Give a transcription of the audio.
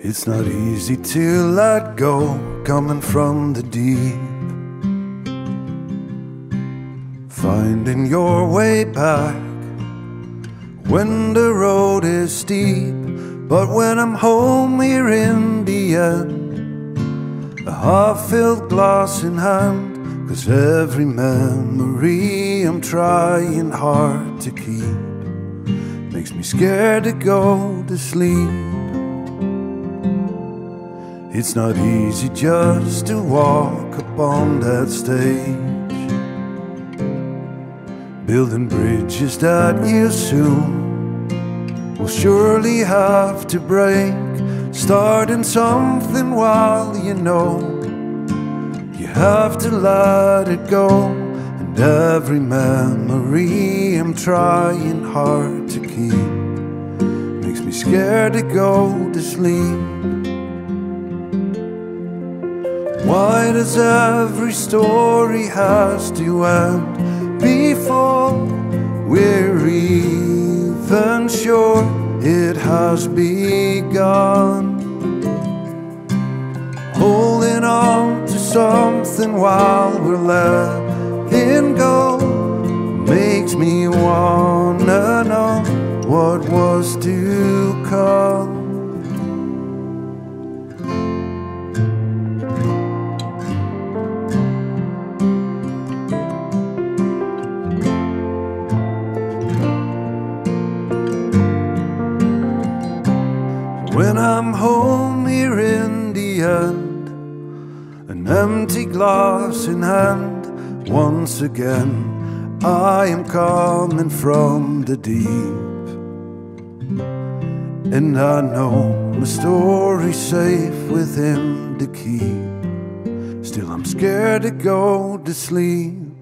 It's not easy to let go coming from the deep. Finding your way back when the road is steep. But when I'm home here in the end, a half filled glass in hand, cause every memory I'm trying hard to keep makes me scared to go to sleep. It's not easy just to walk upon that stage, building bridges that you soon will surely have to break. Starting something while you know you have to let it go. And every memory I'm trying hard to keep makes me scared to go to sleep. Why does every story has to end before we're even sure it has begun? Holding on to something while we're letting go makes me wanna know what was to come. Home here in the end, an empty glass in hand, once again I am coming from the deep. And I know my story's safe with him to keep. Still, I'm scared to go to sleep.